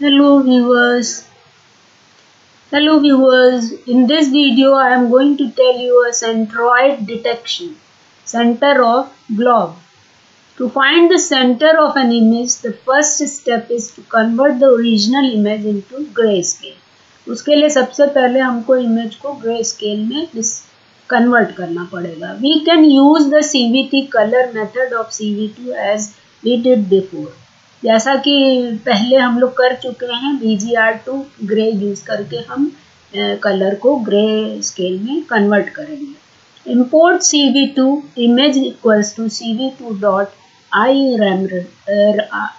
hello viewers hello viewers in this video I am going to tell you a centroid detection center of globe to find the center of an image the first step is to convert the original image into grayscale उसके लिए सबसे पहले हमको image को grey scale में convert करना पड़ेगा we can use the CVT colour method of CVT as we did before जैसा कि पहले हम लोग कर चुके हैं B G R to grey use करके हम कलर को ग्रे स्केल में कन्वर्ट करेंगे। Import C V two image equals to C V two dot I M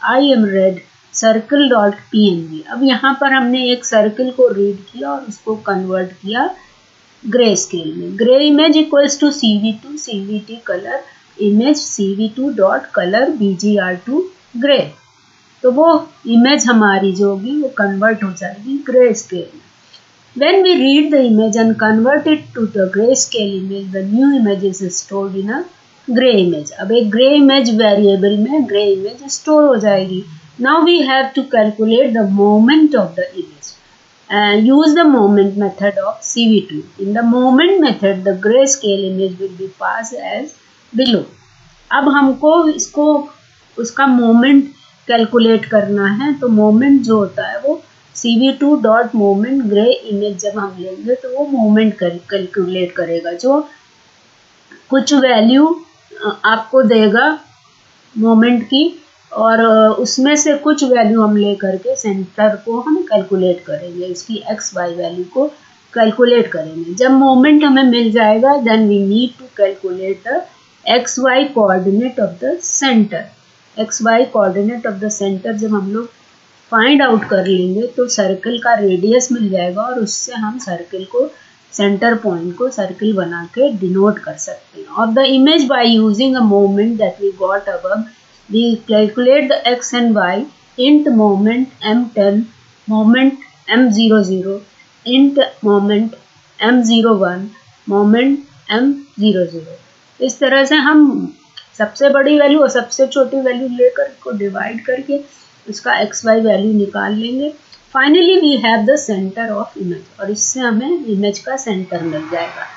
I M red circle dot P N G अब यहाँ पर हमने एक सर्कल को रीड किया और उसको कन्वर्ट किया ग्रे स्केल में। Grey image equals to C V two C V T colour image C V two dot colour B G R two grey तो वो इमेज हमारी जो होगी, वो कन्वर्ट हो जाएगी ग्रे स्केल में। When we read the image and convert it to the grey scale image the new image is stored in a grey image अब एक ग्रे इमेज वेरिएबल में ग्रे इमेज स्टोर हो जाएगी। Now we have to calculate the moment of the image and use the moment method of C V two in the moment method the grey scale image will be pass as below अब हमको इसको, उसका moment calculate करना है तो moment जो होता है वो C V two dot moment grey image जब हम लेंगे तो वो मोमेंट कर कैलकुलेट करेगा, जो कुछ वैल्यू आपको देगा मोमेंट की, और उसमें से कुछ वैल्यू हम ले करके सेंटर को हम कैलकुलेट करेंगे, इसकी एक्स वाई वैल्यू को कैलकुलेट करेंगे। जब मोमेंट हमें मिल जाएगा then we need to calculate the X Y coordinate of the centre X Y coordinate of the centre जब हम लोग फाइंड आउट कर लेंगे तो सर्कल का रेडियस मिल जाएगा और उससे हम सर्कल को सेंटर पॉइंट को सर्कल बना के डिनोट कर सकते हैं। और the image by using a moment that we got above we calculate the X and Y int moment M ten moment M zero zero int moment M zero one moment M zero zero इस तरह से हम सबसे बड़ी value और सबसे छोटी value लेकर को डिवाइड करके उसका एक्स वाई वैल्यू निकाल लेंगे finally we have the centre of image और इससे हमें इमेज का सेंटर मिल जाएगा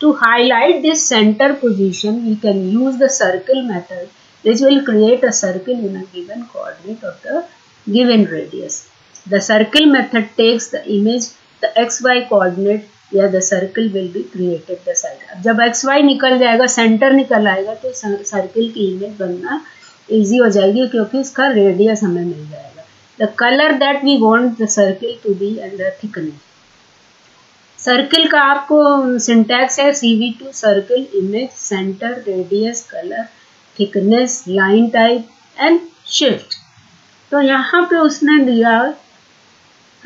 to highlight this centre position we can use the circle method which will create a circle in a given coordinate of the given radius. The circle method takes the image, the xy coordinate या the circle will be created the side अब जब x Y निकल जाएगा centre निकल आएगा तो circle की image बनना ईजी हो जाएगी, क्योंकि इसका रेडियस हमें मिल जाएगा। The colour that we want the circle to be and the thickness circle का आपको सिंटैक्स है C V two circle image centre radius colour thickness line type and shift तो यहाँ पे उसने दिया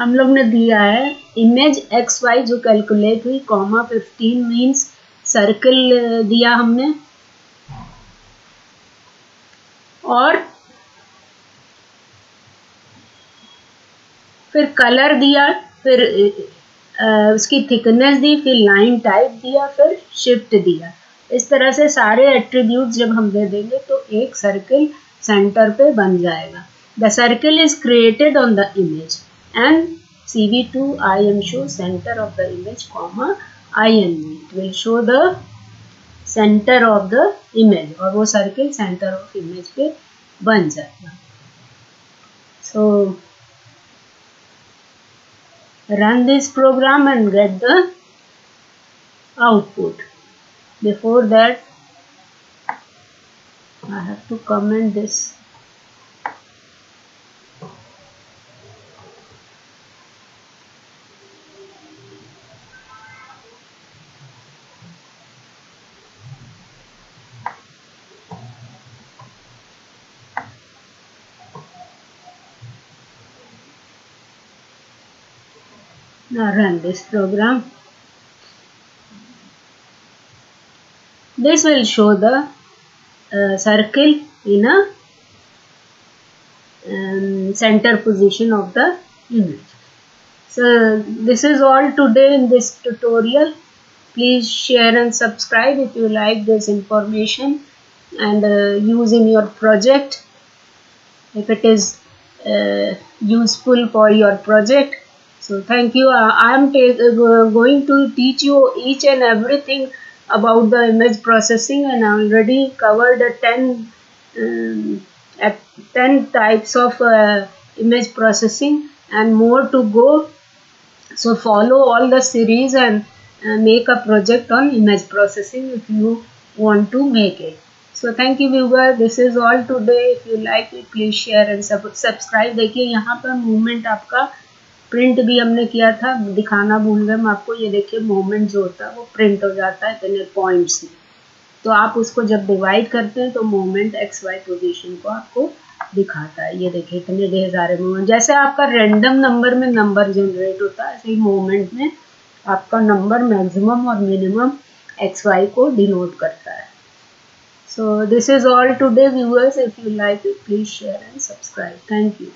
हम लोग ने दिया है इमेज एक्स वाई जो कैलकुलेट हुई कॉमा फिफ्टीन मीन्स सर्कल दिया हमने। और फिर कलर दिया फिर आ, उसकी थिकनेस दी फिर लाइन टाइप दिया फिर शिफ्ट दिया। इस तरह से सारे एट्रीब्यूट जब हम दे देंगे तो एक सर्कल सेंटर पे बन जाएगा। The circle is created on the image and CV2 IM show center of the image comma IN it will show the center of the image और वो सर्किल सेंटर ऑफ़ इमेज पे बन जाएगा so run this program and get the output before that I have to comment this Now run this program. This will show the uh, circle in a um, center position of the image. So this is all today in this tutorial. Please share and subscribe if you like this information and uh, use in your project. If it is uh, useful for your project so thank you uh, i am uh, going to teach you each and everything about the image processing and I already covered the 10 um, at 10 types of uh, image processing and more to go so follow all the series and uh, make a project on image processing if you want to make it so thank you viewer this is all today if you like it please share and subscribe देखिए यहाँ पर movement आपका print भी हमने किया था, दिखाना भूल गए मैं आपको ये देखिए मोमेंट जो होता है वो प्रिंट हो जाता है इतने पॉइंट्स में। तो आप उसको जब डिवाइड करते हैं तो मोमेंट एक्स वाई पोजिशन को आपको दिखाता है। ये देखिए इतने ढेर सारे मोमेंट जैसे आपका रेंडम नंबर में नंबर जनरेट होता है, ऐसे ही मोमेंट में आपका नंबर मैक्सिमम और मिनिमम एक्स वाई को डिनोट करता है। So this is all today viewers if you like it please share and subscribe thank you